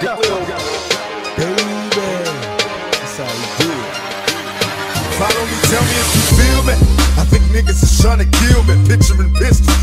Baby, that's how we do it. Follow me, tell me if you feel me. I think niggas is trying to kill me. Picturing pistols,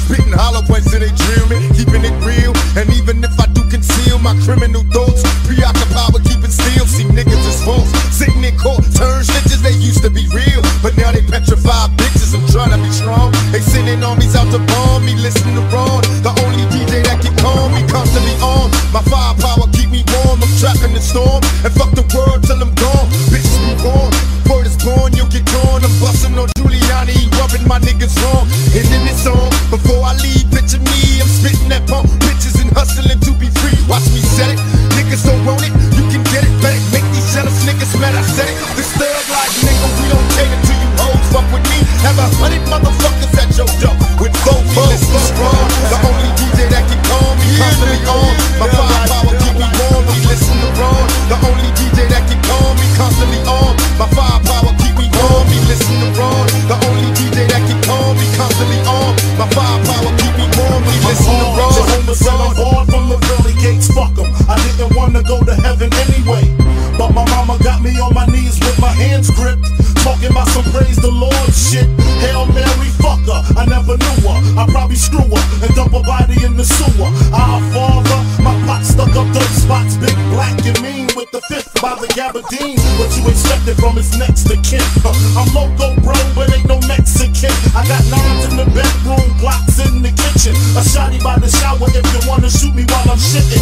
niggas mad. I said it. This thug like nigga, we don't cater to you hoes. Fuck with me. Have a hundred motherfuckers at your door with both foes. strong. The only DJ that can calm me, constantly on. My firepower keep me warm. We listen to Ron. The only DJ that can calm me, constantly on. My firepower hands gripped. Talking about some praise the Lord shit. Hail Mary, fuck her. I never knew her. I probably screw her and dump her body in the sewer. Our father, my pot stuck up dirt spots, big black and mean with the fifth by the gabardine. What you expected from his next to kin? I'm loco, bro, but ain't no Mexican. I got nines in the bedroom, blocks in the kitchen. A shotty by the shower if you wanna shoot me while I'm shitting.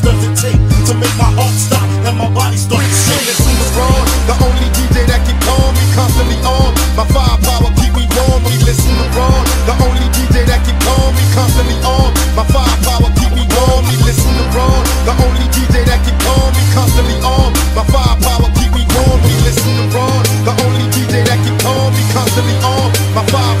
does it take to make my heart stop and my body start to shake? Wrong. The only DJ that can call me constantly on. My firepower keep me warm. We listen to wrong. The only DJ that can call me constantly on. My firepower keep me warm. We listen to wrong. The only DJ that can call me constantly on. My firepower keep me warm. We listen to wrong. The only DJ that can call me constantly on. My fire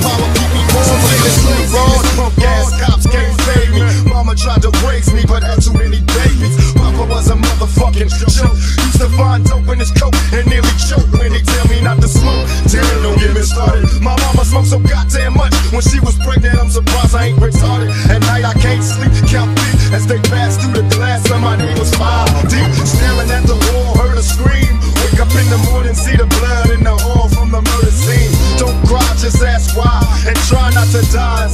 in his coat and nearly choke when they tell me not to smoke. Damn, don't get me started. My mama smoked so goddamn much when she was pregnant. I'm surprised I ain't retarded. At night I can't sleep, count feet as they pass through the glass. and my name was five deep, staring at the wall, heard a scream. Wake up in the morning, see the blood in the hall from the murder scene. Don't cry, just ask why and try not to die